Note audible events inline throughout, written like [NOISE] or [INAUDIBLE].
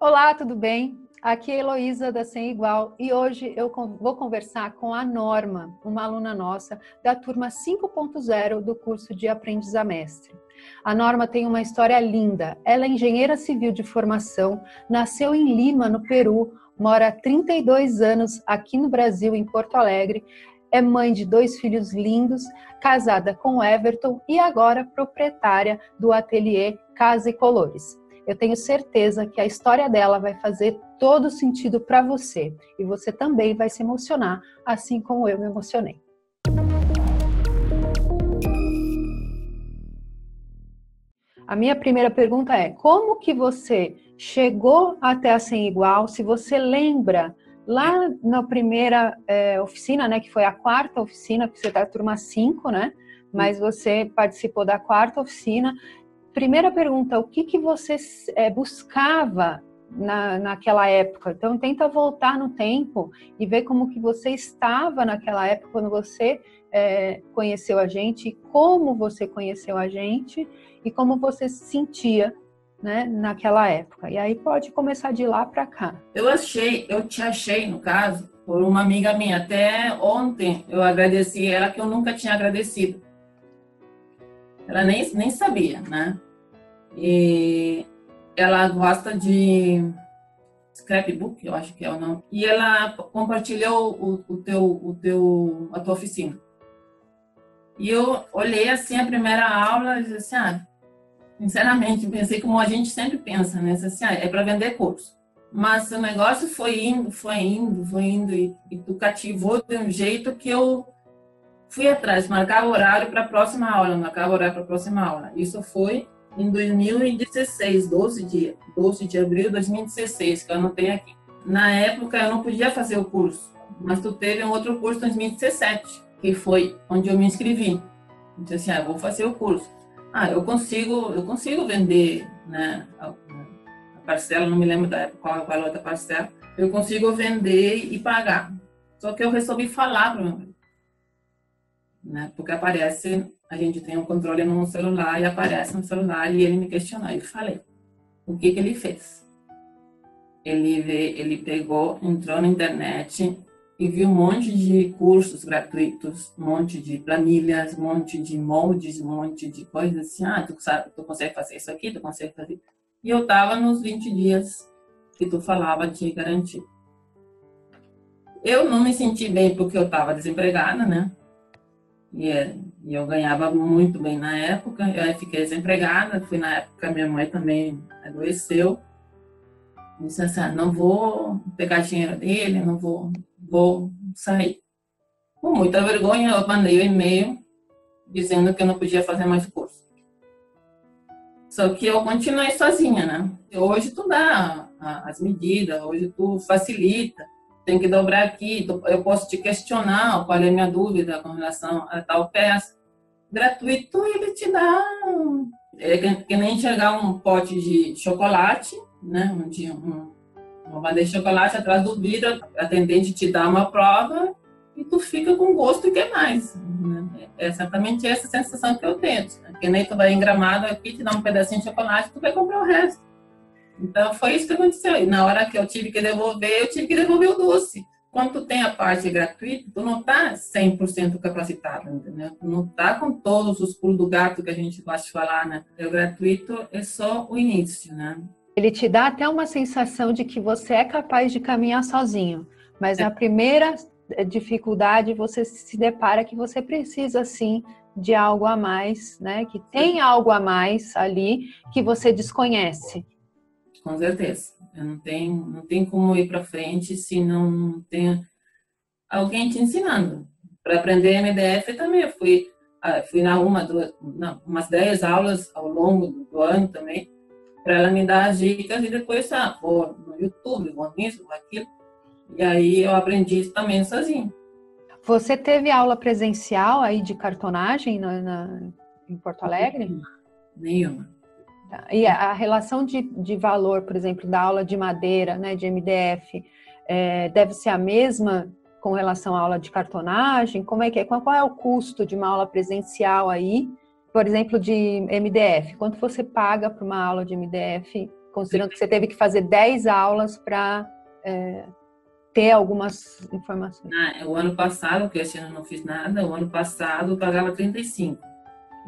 Olá, tudo bem? Aqui é Heloísa da Sem Igual e hoje eu vou conversar com a Norma, uma aluna nossa da turma 5.0 do curso de Aprendiz a Mestre. A Norma tem uma história linda. Ela é engenheira civil de formação, nasceu em Lima, no Peru, mora há 32 anos aqui no Brasil, em Porto Alegre, é mãe de dois filhos lindos, casada com Everton e agora proprietária do ateliê Casa e Colores. Eu tenho certeza que a história dela vai fazer todo sentido para você e você também vai se emocionar, assim como eu me emocionei. A minha primeira pergunta é: como que você chegou até a Sem Igual? Se você lembra lá na primeira é, oficina, né, que foi a quarta oficina, que você está turma 5, né? Mas você participou da quarta oficina primeira pergunta, o que, que você é, buscava na, naquela época? Então, tenta voltar no tempo e ver como que você estava naquela época quando você é, conheceu a gente, como você conheceu a gente e como você se sentia né, naquela época. E aí pode começar de lá para cá. Eu achei, eu te achei, no caso, por uma amiga minha. Até ontem eu agradeci ela que eu nunca tinha agradecido. Ela nem, nem sabia, né? E ela gosta de scrapbook, eu acho que é o nome. E ela compartilhou o, o teu, o teu, a tua oficina. E eu olhei assim a primeira aula e disse assim, ah, sinceramente, pensei como a gente sempre pensa, né? Assim, ah, é para vender curso. Mas o negócio foi indo, foi indo, foi indo e, e tu cativou de um jeito que eu fui atrás, marcava horário para a próxima aula, marcava horário para a próxima aula. Isso foi em 2016, 12 de, 12 de abril de 2016, que eu não tenho aqui. Na época eu não podia fazer o curso, mas tu teve um outro curso em 2017, que foi onde eu me inscrevi. Eu disse assim, ah, vou fazer o curso. Ah, eu consigo, eu consigo vender, né, a, a parcela, não me lembro da época qual é o valor da parcela, eu consigo vender e pagar. Só que eu resolvi falar para né, porque aparece a gente tem um controle no celular e aparece no celular e ele me questionou. Eu falei, o que que ele fez? Ele, ele pegou, entrou na internet e viu um monte de cursos gratuitos, um monte de planilhas, um monte de moldes, um monte de coisas assim. Ah, tu, sabe, tu consegue fazer isso aqui, tu consegue fazer. E eu estava nos 20 dias que tu falava de garantir. Eu não me senti bem porque eu estava desempregada, né? E, é, e eu ganhava muito bem na época. Eu fiquei desempregada. Fui na época minha mãe também adoeceu. Disse assim: ah, não vou pegar dinheiro dele, não vou, vou sair. Com muita vergonha, eu mandei o um e-mail dizendo que eu não podia fazer mais curso. Só que eu continuei sozinha, né? Hoje tu dá as medidas, hoje tu facilita tem que dobrar aqui, eu posso te questionar qual é a minha dúvida com relação a tal peça. Gratuito, ele te dá. É que, nem enxergar um pote de chocolate, né? Um, um, uma bandeja de chocolate atrás do vidro, a atendente te dá uma prova e tu fica com gosto e quer mais. Né? É exatamente essa sensação que eu tenho. Né? Que nem tu vai engramado aqui, te dá um pedacinho de chocolate, tu vai comprar o resto. Então, foi isso que aconteceu. E na hora que eu tive que devolver, eu tive que devolver o doce. Quando tu tem a parte gratuita, tu não está 100% capacitado, entendeu? Tu não está com todos os pulos do gato que a gente gosta de falar, né? O gratuito é só o início, né? Ele te dá até uma sensação de que você é capaz de caminhar sozinho. Mas é. na primeira dificuldade, você se depara que você precisa, sim, de algo a mais, né? Que tem algo a mais ali que você desconhece com certeza. Eu não tenho, não tem como ir para frente se não tem alguém te ensinando. Para aprender MDF também eu fui, ah, fui na uma, duas, não, umas 10 aulas ao longo do ano também, para ela me dar as dicas e depois, ah, vou no YouTube, vou nisso, vou aquilo. E aí eu aprendi isso também sozinho. Você teve aula presencial aí de cartonagem na, na em Porto Alegre? Nenhuma. E a relação de, de valor, por exemplo, da aula de madeira, né, de MDF, é, deve ser a mesma com relação à aula de cartonagem? Como é que é? Qual, é o custo de uma aula presencial aí, por exemplo, de MDF? Quanto você paga para uma aula de MDF Considerando que você teve que fazer 10 aulas para é, ter algumas informações. Ah, o ano passado, que esse ano não fiz nada, o ano passado eu pagava 35.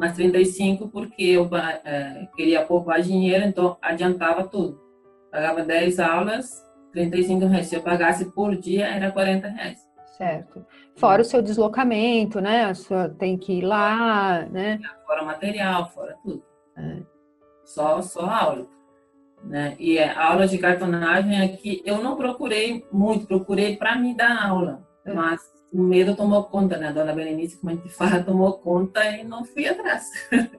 Mas 35 porque eu é, queria poupar dinheiro, então adiantava tudo. Pagava 10 aulas, 35 reais. Se eu pagasse por dia, era 40 reais. Certo. Fora o seu deslocamento, né? A sua tem que ir lá, né? Fora material, fora tudo. É. Só, só aula. Né? E a aula de cartonagem aqui, eu não procurei muito, procurei para me dar aula. É. Mas o medo tomou conta, né? A dona Berenice, como a gente fala, [LAUGHS] tomou conta e não fui atrás. [LAUGHS]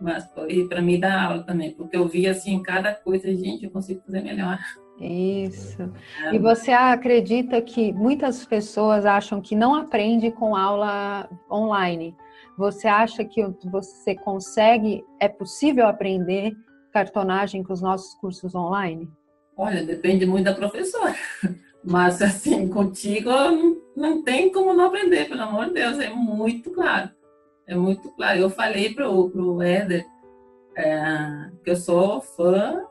Mas foi para mim dar aula também, porque eu vi assim, cada coisa, gente, eu consigo fazer melhor. Isso. É. E você acredita que muitas pessoas acham que não aprende com aula online? Você acha que você consegue, é possível aprender cartonagem com os nossos cursos online? Olha, depende muito da professora. [LAUGHS] Mas assim, contigo não, tem como não aprender, pelo amor de Deus, é muito claro. É muito claro. Eu falei pro, pro Éder é, que eu sou fã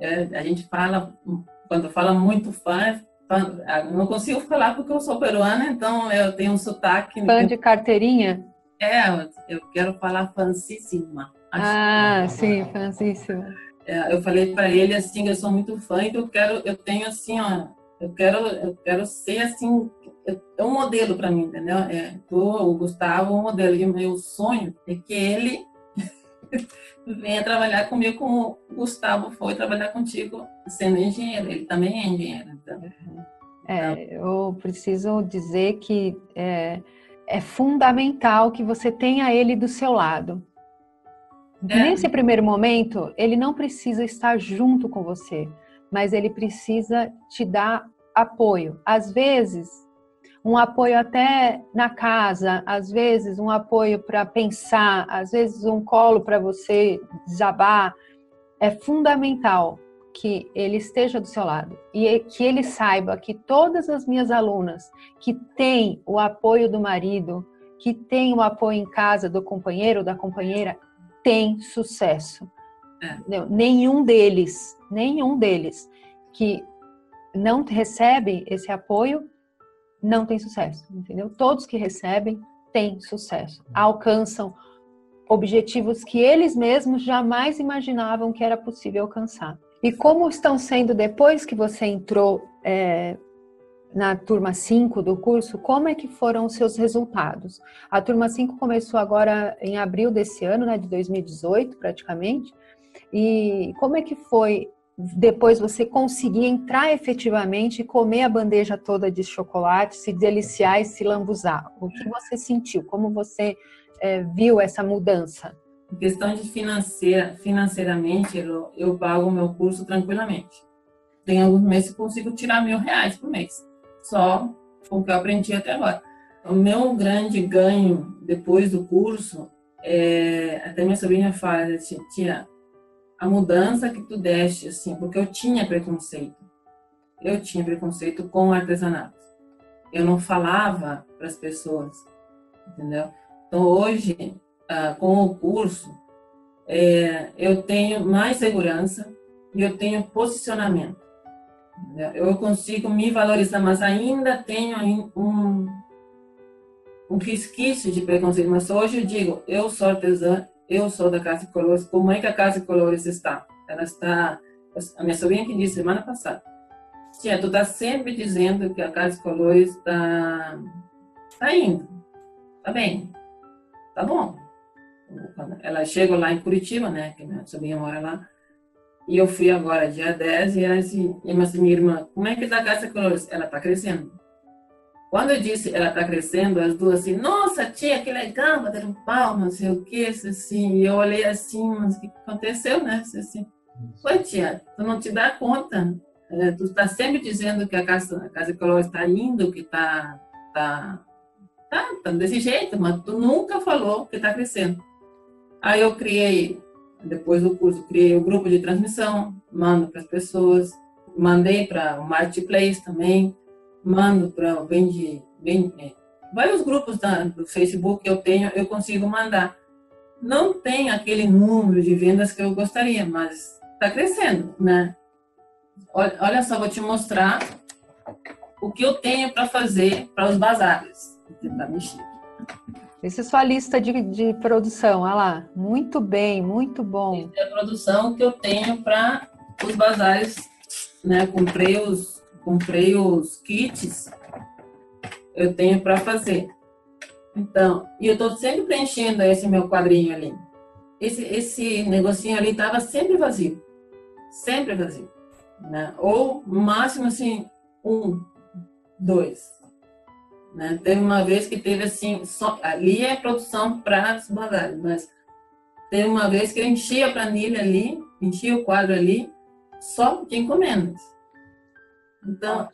é, a gente fala, quando fala muito fã, não consigo falar porque eu sou peruana, então eu tenho um sotaque. Fã de carteirinha? É, eu quero falar fancíssima. Ah, sim, fancíssima. É, eu falei para ele assim, eu sou muito fã, então eu quero, eu tenho assim, ó, eu quero, eu quero ser assim, é um modelo para mim, entendeu? É, o Gustavo, um modelo e o meu sonho é que ele [LAUGHS] venha trabalhar comigo como o Gustavo foi trabalhar contigo sendo engenheiro. Ele também é engenheiro. Então. É, eu preciso dizer que é, é, fundamental que você tenha ele do seu lado. É. Nesse primeiro momento, ele não precisa estar junto com você, mas ele precisa te dar apoio. Às vezes, um apoio até na casa, às vezes um apoio para pensar, às vezes um colo para você desabar, é fundamental que ele esteja do seu lado e que ele saiba que todas as minhas alunas que têm o apoio do marido, que têm o apoio em casa do companheiro ou da companheira, têm sucesso. É. Nenhum deles, nenhum deles que não recebe esse apoio não tem sucesso, entendeu? Todos que recebem têm sucesso, alcançam objetivos que eles mesmos jamais imaginavam que era possível alcançar. E como estão sendo depois que você entrou é, na turma 5 do curso, como é que foram os seus resultados? A turma 5 começou agora em abril desse ano, né, de 2018 praticamente, e como é que foi depois você conseguir entrar efetivamente e comer a bandeja toda de chocolate, se deliciar e se lambuzar. O que você sentiu? Como você é, viu essa mudança? Questão de financeira, financeiramente, eu, eu pago o meu curso tranquilamente. Tem alguns meses que consigo tirar mil reais por mês, só com o que eu aprendi até agora. O meu grande ganho depois do curso, é, até minha sobrinha fala, tia, a mudança que tu deste, assim, porque eu tinha preconceito. Eu tinha preconceito com o artesanato. Eu não falava para as pessoas, entendeu? Então, hoje, ah, com o curso, é, eu tenho mais segurança e eu tenho posicionamento. Eu consigo me valorizar, mas ainda tenho um, um resquício de preconceito. Mas hoje eu digo, eu sou artesã, eu sou da Casa de Colores, como é que a Casa de Colores está? Ela está, a minha sobrinha que disse semana passada, tia, tu está sempre dizendo que a Casa de Colores está tá indo, tá bem, tá bom. Ela chegou lá em Curitiba, né, que minha sobrinha mora lá, e eu fui agora, dia 10, e ela disse, e minha irmã, como é que está a Casa de Colores? Ela está crescendo. Quando eu disse ela está crescendo, as duas assim, nossa tia, que legal, bateram palmas, não sei o que, assim, e eu olhei assim, mas o que aconteceu, né? Assim, Oi tia, tu não te dá conta, é, tu está sempre dizendo que a casa, a casa ecológica está indo, que está tá, tá, tá desse jeito, mas tu nunca falou que está crescendo. Aí eu criei, depois do curso, criei o um grupo de transmissão, mando para as pessoas, mandei para o Marketplace também, mando para vende, vende é, vários grupos da, do Facebook que eu tenho, eu consigo mandar. Não tem aquele número de vendas que eu gostaria, mas tá crescendo, né? Olha, olha só, vou te mostrar o que eu tenho para fazer para os bazares. Vou tentar mexer. Essa é sua lista de, de produção, olha lá. Muito bem, muito bom. Essa é a produção que eu tenho para os bazares, né? Comprei os, comprei os kits, eu tenho para fazer. Então, e eu estou sempre preenchendo esse meu quadrinho ali. Esse, esse negocinho ali estava sempre vazio. Sempre vazio. Né? Ou, no máximo, assim, um, dois. Né? Teve uma vez que teve assim, só, ali é produção para bazares, mas teve uma vez que eu enchi a planilha ali, enchi o quadro ali, só de encomendas. Então,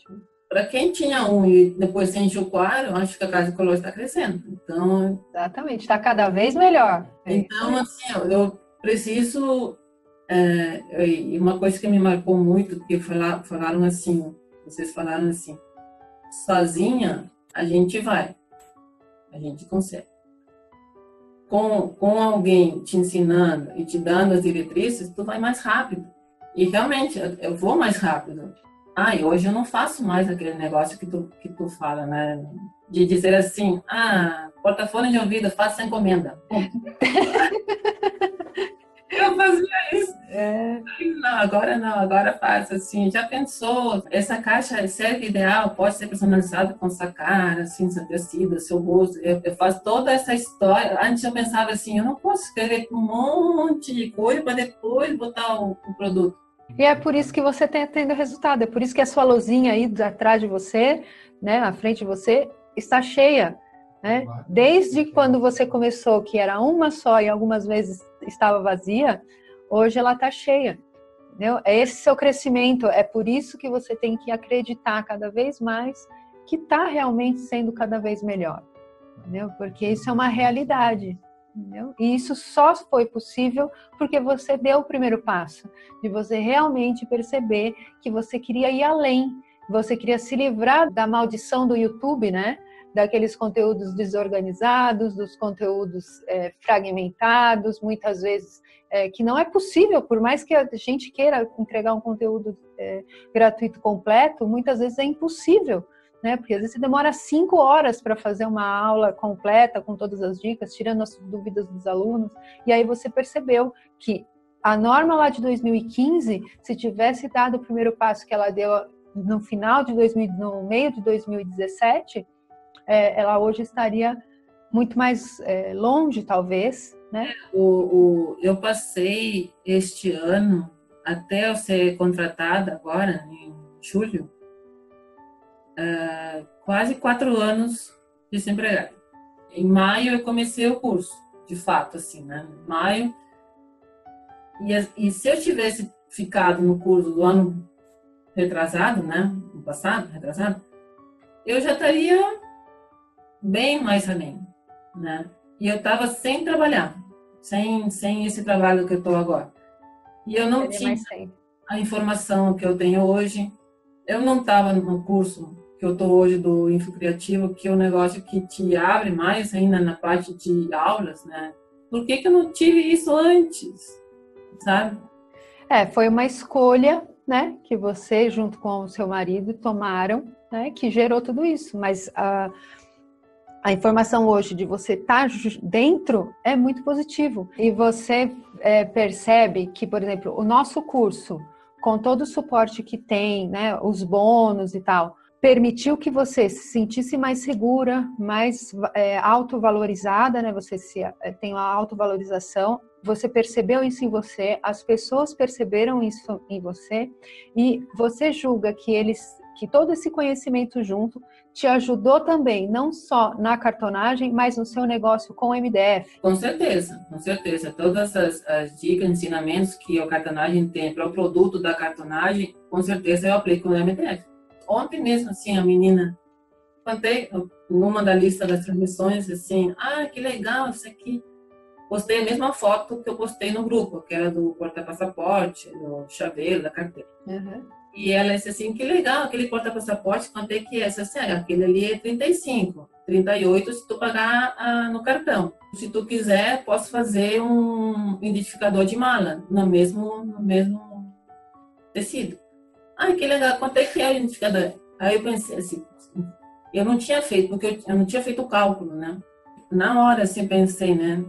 para quem tinha um e depois o quadro, eu acho que a Casa Color está crescendo. Então, Exatamente, está cada vez melhor. Então, assim, eu preciso. É, uma coisa que me marcou muito, porque falaram assim, vocês falaram assim, sozinha a gente vai, a gente consegue. Com, com alguém te ensinando e te dando as diretrizes, tu vai mais rápido. E realmente, eu vou mais rápido. Ah, e hoje eu não faço mais aquele negócio que tu, que tu fala, né? De dizer assim, ah, portafone de ouvido, faça encomenda. [LAUGHS] eu fazia isso. É. Não, agora não, agora faço assim. Já pensou? Essa caixa serve ideal, pode ser personalizada com sua cara, assim, seu tecido, seu rosto. Eu, eu, faço toda essa história. Antes eu pensava assim, eu não posso escrever um monte de coisa para depois botar o, o, produto. E é por isso que você está tendo resultado. É por isso que a sua luzinha aí atrás de você, né, na frente de você, está cheia. Né? Desde quando você começou, que era uma só e algumas vezes estava vazia, hoje ela está cheia. Entendeu? É esse seu crescimento, é por isso que você tem que acreditar cada vez mais que está realmente sendo cada vez melhor. Entendeu? Porque isso é uma realidade. Entendeu? E isso só foi possível porque você deu o primeiro passo, de você realmente perceber que você queria ir além, você queria se livrar da maldição do YouTube, né? daqueles conteúdos desorganizados, dos conteúdos é, fragmentados, muitas vezes é, que não é possível, por mais que a gente queira entregar um conteúdo é, gratuito completo, muitas vezes é impossível, né? Porque às vezes você demora cinco horas para fazer uma aula completa com todas as dicas, tirando as dúvidas dos alunos, e aí você percebeu que a norma lá de 2015, se tivesse dado o primeiro passo que ela deu no final de 2000, no meio de 2017, é, ela hoje estaria muito mais é, longe, talvez, né? O, o, eu passei este ano, até eu ser contratada agora, em julho, é, quase quatro anos desempregada. Em maio eu comecei o curso, de fato, assim, né? Maio. E, e se eu tivesse ficado no curso do ano retrasado, né? No passado, retrasado, eu já estaria bem mais além, né? E eu estava sem trabalhar, sem, sem esse trabalho que eu estou agora. E eu não tinha a informação que eu tenho hoje. Eu não estava no curso que eu estou hoje do Infocriativo, que é um negócio que te abre mais ainda na parte de aulas, né? Por que, que eu não tive isso antes, sabe? É, foi uma escolha, né, que você junto com o seu marido tomaram, né, que gerou tudo isso. Mas a a informação hoje de você estar tá dentro é muito positivo. E você é, percebe que, por exemplo, o nosso curso, com todo o suporte que tem, né, os bônus e tal, permitiu que você se sentisse mais segura, mais é, autovalorizada, né? Você se, é, tem uma autovalorização, você percebeu isso em você, as pessoas perceberam isso em você e você julga que eles que todo esse conhecimento junto te ajudou também, não só na cartonagem, mas no seu negócio com o MDF? Com certeza, com certeza. Todas as, as dicas, ensinamentos que a cartonagem tem para o produto da cartonagem, com certeza eu aplico no MDF. Ontem mesmo, assim, a menina, contei numa da lista das transmissões, assim, ah, que legal isso aqui. Postei a mesma foto que eu postei no grupo, que era do porta-passaporte, do chaveiro, da carteira. Uhum. E ela disse assim, que legal, aquele porta-passaporte, quanto é que é? Essa, é, aquele ali é 35, 38 se tu pagar ah, no cartão. Se tu quiser, posso fazer um identificador de mala, no mesmo, no mesmo tecido. Ai, que legal, quanto é que é o identificador? Aí eu pensei assim, eu não tinha feito, porque eu, não tinha feito o cálculo, né? Na hora, assim, pensei, né?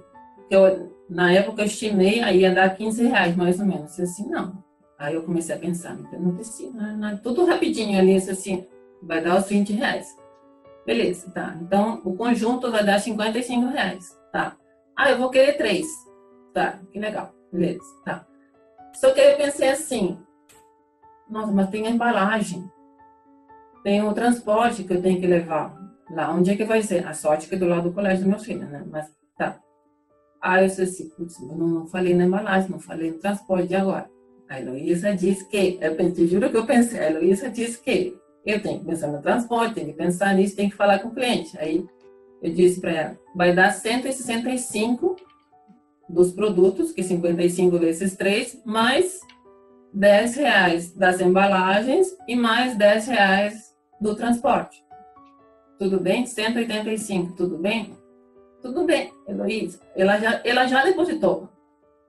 Eu, na época eu estimei, aí ia dar 15 reais, mais ou menos. Eu assim, não. Aí eu comecei a pensar, no tecido, né? tudo rapidinho ali, assim, vai dar os 20 reais. Beleza, tá. Então, o conjunto vai dar 55 reais, tá. Ah, eu vou querer três. Tá, que legal. Beleza, tá. Só que eu pensei assim, nossa, mas tem a embalagem. Tem o transporte que eu tenho que levar. Lá, onde é que vai ser? A sorte que é do lado do colégio do meu filho, né? Mas, tá. Aí eu disse assim, putz, eu não falei na embalagem, não falei no transporte agora. A Heloísa disse que, eu pensei, juro que eu pensei, a Heloísa disse que eu tenho que pensar no transporte, tenho que pensar nisso, tenho que falar com o cliente. Aí eu disse para ela, vai dar 165 dos produtos, que 55 vezes 3, mais 10 reais das embalagens e mais 10 reais do transporte. Tudo bem? 185, tudo bem? Tudo bem, Heloísa. Ela já, ela já depositou.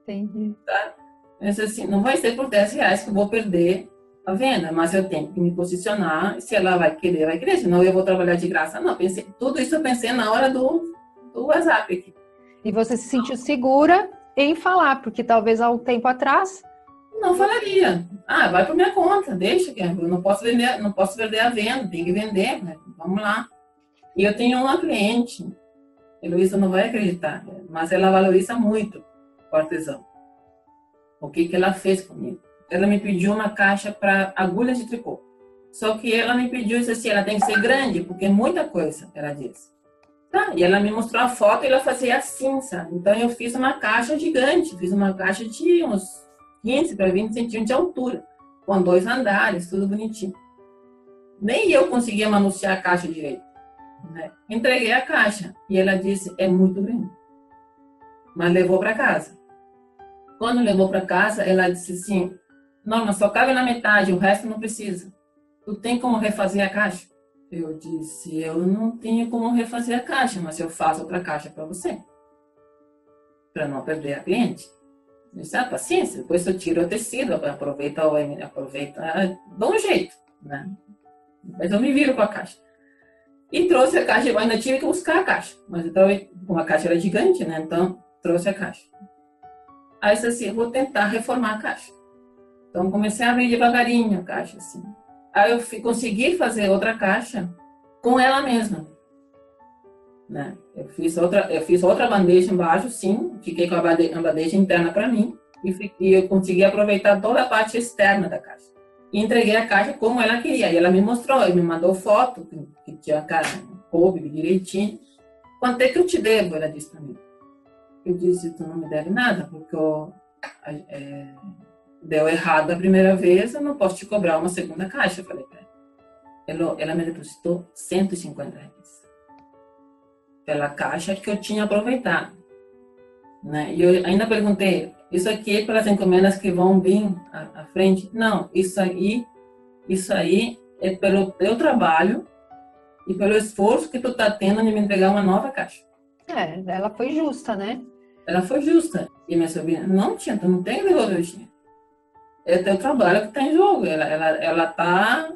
Entendi. Tá? Mas assim, não vai ser por 10 reais que eu vou perder a venda, mas eu tenho que me posicionar. Se ela vai querer, vai querer, senão eu vou trabalhar de graça. Não, pensei, tudo isso eu pensei na hora do, do WhatsApp aqui. E você se sentiu segura em falar, porque talvez há um tempo atrás. Não falaria. Ah, vai para minha conta, deixa que eu não posso vender, não posso perder a venda, tem que vender, né? vamos lá. E eu tenho uma cliente, Heloísa não vai acreditar, mas ela valoriza muito o artesão. O que, que ela fez comigo? Ela me pediu uma caixa para agulhas de tricô. Só que ela me pediu isso assim, ela tem que ser grande, porque é muita coisa, ela disse. Tá, e ela me mostrou a foto e ela fazia assim, sabe? Então eu fiz uma caixa gigante, fiz uma caixa de uns 15 para 20 centímetros de altura, com dois andares, tudo bonitinho. Nem eu conseguia manusear a caixa direito. Né? Entreguei a caixa e ela disse: é muito grande. Mas levou para casa. Quando levou para casa, ela disse assim: Norma, só cabe na metade, o resto não precisa. Tu tem como refazer a caixa? Eu disse: Eu não tenho como refazer a caixa, mas eu faço outra caixa para você. Para não perder a cliente. Eu disse: Ah, paciência, depois eu tiro o tecido, aproveita, aproveita, dá um jeito, né? Mas eu me viro com a caixa. E trouxe a caixa, eu ainda tive que buscar a caixa. Mas então, como a caixa era gigante, né? Então, trouxe a caixa. Aí disse assim, vou tentar reformar a caixa. Então comecei a abrir devagarinho a caixa assim. Aí eu consegui fazer outra caixa com ela mesma. Né? Eu fiz outra, eu fiz outra bandeja embaixo, sim, fiquei com a bandeja, a bandeja interna para mim e, e eu consegui aproveitar toda a parte externa da caixa. E entreguei a caixa como ela queria. E ela me mostrou, e me mandou foto que, que tinha coube direitinho. Quanto é que eu te devo? Ela disse para mim. Eu disse, tu não me deve nada, porque eu, é, deu errado a primeira vez, eu não posso te cobrar uma segunda caixa. Eu falei para ela. Ela me depositou 150 reais. Pela caixa que eu tinha aproveitado. Né? E eu ainda perguntei, isso aqui é pelas encomendas que vão vir à, à frente? Não, isso aí, isso aí é pelo teu trabalho e pelo esforço que tu tá tendo de me entregar uma nova caixa. É, ela foi justa, né? Ela foi justa. E minha sobrinha, não, tinha, tu não tem devolução. É teu trabalho que está em jogo. Ela, ela, ela tá,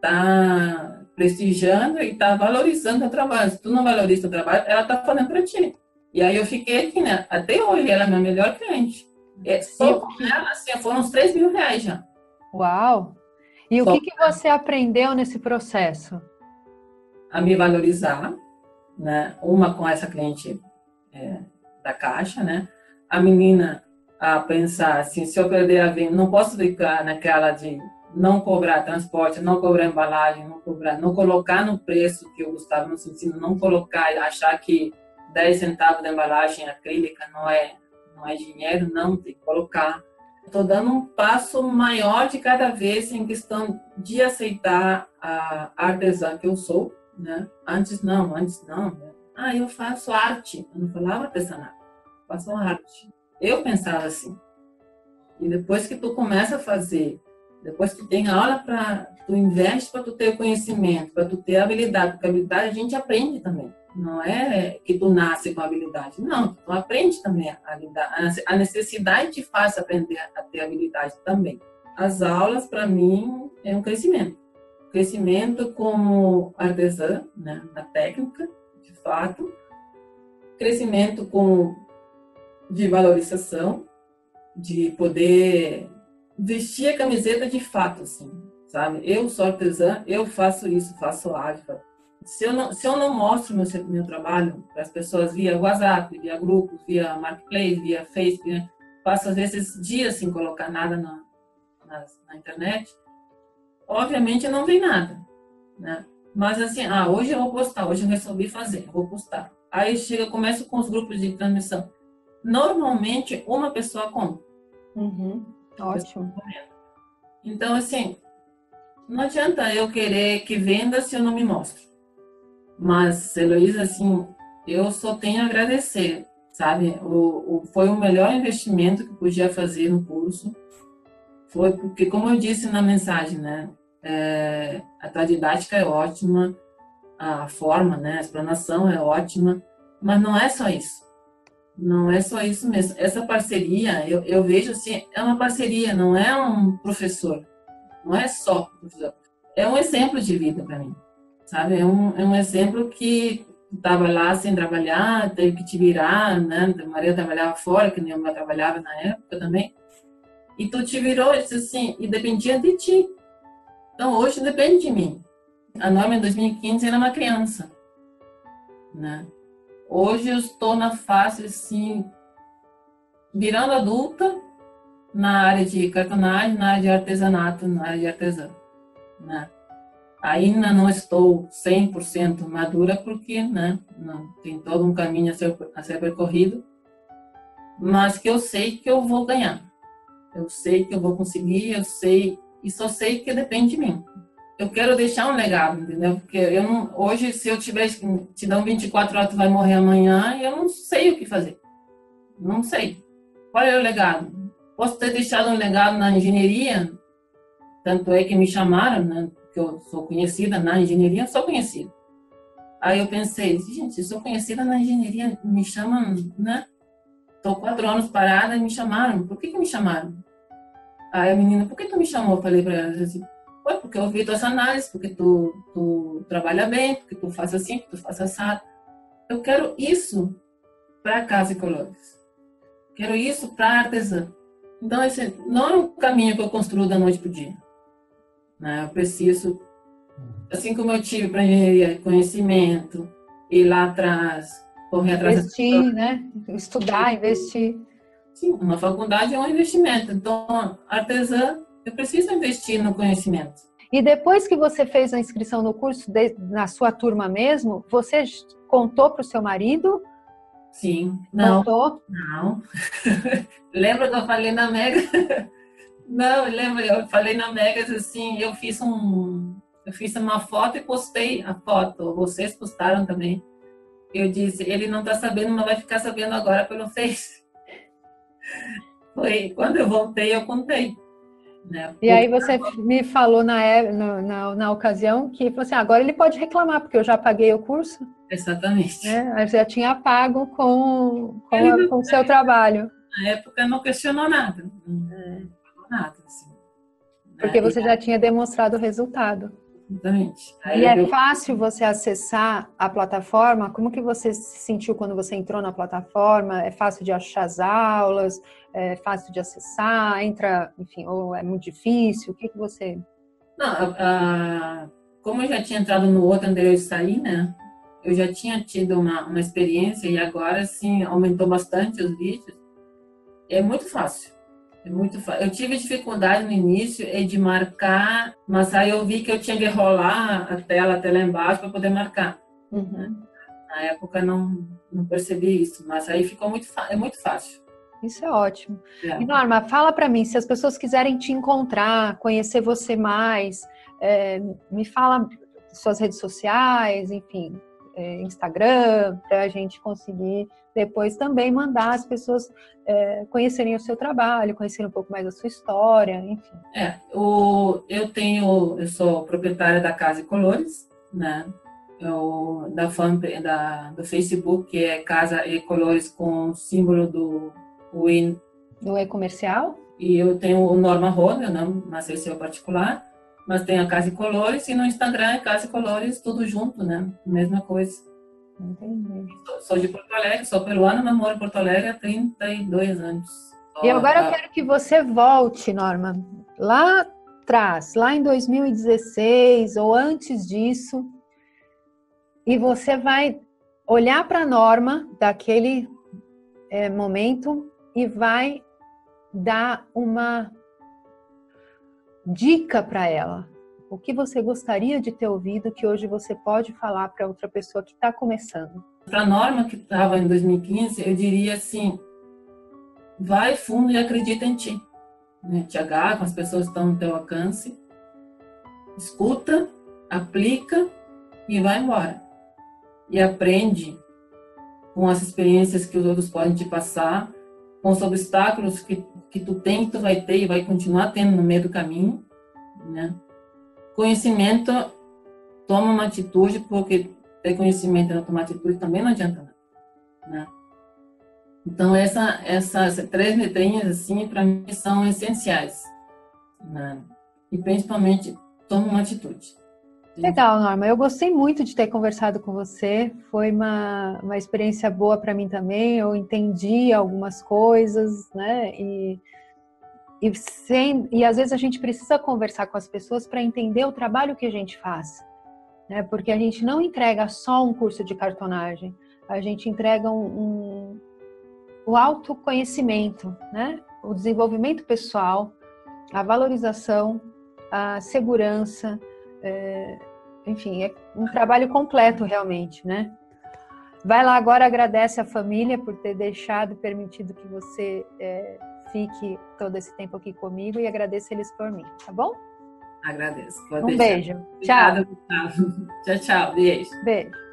tá prestigiando e tá valorizando o trabalho. Se tu não valoriza o trabalho, ela tá fazendo para ti. E aí eu fiquei aqui, né? Até hoje, ela é minha melhor cliente. É, só com ela, assim, foram uns 3 mil reais já. Uau! E só o que, que você aprendeu nesse processo? A me valorizar, né? Uma com essa cliente é, da caixa, né? A menina a pensar assim, se eu perder a venda, não posso ficar naquela de não cobrar transporte, não cobrar embalagem, não cobrar, não colocar no preço que o Gustavo nos ensina, não colocar achar que 10 centavos de embalagem acrílica não é não é dinheiro, não, tem que colocar. Estou dando um passo maior de cada vez em questão de aceitar a artesã que eu sou, né? Antes não, antes não. Né? Ah, eu faço arte. Eu não falava artesanato, faço arte. Eu pensava assim. E depois que tu começa a fazer, depois que tem aula para tu investe para tu ter conhecimento, para tu ter habilidade, porque habilidade a gente aprende também. Não é que tu nasce com habilidade, não, tu aprende também a habilidade. A necessidade te faz aprender a ter habilidade também. as aulas para mim é um crescimento. Crescimento como artesã, né, na técnica, de fato. Crescimento com de valorização, de poder vestir a camiseta de fato, assim, sabe? Eu sou artesã, eu faço isso, faço arte. Se eu não, se eu não mostro meu, meu trabalho para as pessoas via WhatsApp, via grupos, via Marketplace, via Facebook, né? passo às vezes dias sem colocar nada na, na, na internet, obviamente não vem nada, né? Mas assim, ah, hoje eu vou postar, hoje eu resolvi fazer, eu vou postar. Aí chega, começo com os grupos de transmissão. Normalmente uma pessoa compra. Uhum. Ótimo. Então, assim, não adianta eu querer que venda se eu não me mostro. Mas, Heloísa, assim, eu só tenho a agradecer, sabe? O, o, foi o melhor investimento que podia fazer no curso. Foi porque, como eu disse na mensagem, né? É, a tua didática é ótima, a forma, né? A explanação é ótima, mas não é só isso. Não é só isso mesmo. Essa parceria, eu, eu vejo assim, é uma parceria, não é um professor. Não é só professor. É um exemplo de vida para mim, sabe? É um, é um exemplo que estava lá sem trabalhar, teve que te virar, né? A Maria trabalhava fora, que nem eu trabalhava na época também. E tu te virou, assim, e dependia de ti. Então, hoje depende de mim. A Norma, em 2015, era uma criança, né? Hoje eu estou na fase assim, virando adulta na área de cartonagem, na área de artesanato, na área de artesã. Né? Ainda não estou 100% madura porque né, não, tem todo um caminho a ser, a ser percorrido, mas que eu sei que eu vou ganhar. Eu sei que eu vou conseguir, eu sei, e só sei que depende de mim eu quero deixar um legado, entendeu? Porque eu não, hoje, se eu tivesse te dão 24 horas, tu vai morrer amanhã, eu não sei o que fazer. Não sei. Qual é o legado? Posso ter deixado um legado na engenharia, tanto é que me chamaram, né? Que eu sou conhecida na engenharia, sou conhecida. Aí eu pensei, gente, sou conhecida na engenharia, me chamam, né? Tô quatro anos parada e me chamaram. Por que, que me chamaram? Aí a menina, por que tu me chamou? Eu falei para ela assim, foi porque eu ouvi tuas análises, porque tu, tu trabalha bem, porque tu faz assim, porque tu faz assado. Eu quero isso para Casa e Colores. Quero isso para artesã. Então, esse não é um caminho que eu construo da noite para o dia. Né? Eu preciso, assim como eu tive para engenharia, conhecimento, ir lá atrás, correr atrás. Investir, né? Estudar, investir. Sim, uma faculdade é um investimento. Então, artesã eu preciso investir no conhecimento. E depois que você fez a inscrição no curso, de, na sua turma mesmo, você contou para o seu marido? Sim. Não. Contou? Não. [LAUGHS] Lembra que eu falei na Mega? [LAUGHS] Não, lembra, eu falei na Mega assim, eu fiz um. Eu fiz uma foto e postei a foto. Vocês postaram também. Eu disse, ele não está sabendo, mas vai ficar sabendo agora pelo Face. [LAUGHS] Foi quando eu voltei, eu contei. Né? E aí você me falou na, é, na, na, ocasião que assim, agora ele pode reclamar, porque eu já paguei o curso. Exatamente. Né? Já tinha pago com, com, o seu trabalho. Na época não questionou nada. Não é. nada, assim. Porque você já tinha demonstrado o resultado. Exatamente. Aí e é eu... fácil você acessar a plataforma? Como que você se sentiu quando você entrou na plataforma? É fácil de achar as aulas? É fácil de acessar? Entra, enfim, ou é muito difícil? O que que você... Não, a, como eu já tinha entrado no outro anterior de sair, né? Eu já tinha tido uma, uma experiência e agora, sim, aumentou bastante os vídeos. É muito fácil. É muito fácil. Eu tive dificuldade no início é de marcar, mas aí eu vi que eu tinha que rolar a tela até lá embaixo para poder marcar. Uhum. Na época não, não percebi isso, mas aí ficou muito é muito fácil. Isso é ótimo. É. E Norma, fala para mim, se as pessoas quiserem te encontrar, conhecer você mais, é, me fala suas redes sociais, enfim, é, Instagram, para a gente conseguir depois também mandar as pessoas é, conhecerem o seu trabalho, conhecerem um pouco mais da sua história, enfim. É, o, eu tenho, eu sou proprietária da Casa e Colores, né? Eu, da fan da, do Facebook, que é Casa e Colores com o símbolo do Win. Do e-comercial? E eu tenho o Norma Roda, não, mas esse é o particular. Mas tem a Casa e Colores e no Instagram é Casa e Colores, tudo junto, né? Mesma coisa. Entendi. Sou, sou de Porto Alegre, sou peruana, mas moro em Porto Alegre há 32 anos. E agora eu quero que você volte, Norma, lá atrás, lá em 2016 ou antes disso, e você vai olhar para a Norma daquele é, momento e vai dar uma dica para ela. O que você gostaria de ter ouvido que hoje você pode falar para outra pessoa que está começando? Para a Norma que estava em 2015, eu diria assim: vai fundo e acredita em ti. Né? Te agarra com as pessoas estão no teu alcance, escuta, aplica e vai embora. E aprende com as experiências que os outros podem te passar, com os obstáculos que, que tu tem, que tu vai ter e vai continuar tendo no meio do caminho, né? Conhecimento, toma uma atitude, porque ter conhecimento e não tomar atitude também não adianta nada, né? Então, essa, essas três letrinhas, assim, para mim, são essenciais. Né? E, principalmente, toma uma atitude. Legal, Norma. Eu gostei muito de ter conversado com você. Foi uma, uma experiência boa para mim também. Eu entendi algumas coisas, né? E, e, sem, e às vezes a gente precisa conversar com as pessoas para entender o trabalho que a gente faz. Né? Porque a gente não entrega só um curso de cartonagem, a gente entrega um, um o autoconhecimento, né? o desenvolvimento pessoal, a valorização, a segurança, é, enfim, é um trabalho completo realmente, né? Vai lá agora, agradece a família por ter deixado, permitido que você é, fique todo esse tempo aqui comigo e agradeço eles por mim, tá bom? Agradeço. um beijo. Obrigada, tchau. [LAUGHS] Tchau, tchau. Beijo. Beijo.